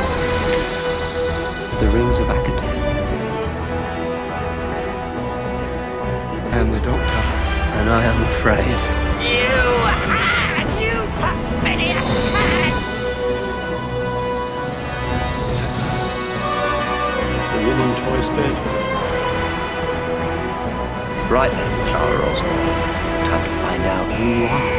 themselves the rings of Akhaten. I am the Doctor, and I am afraid. You had you perfidious so, The woman twice dead. Right then, Clara Oswald. Time to find out who you are.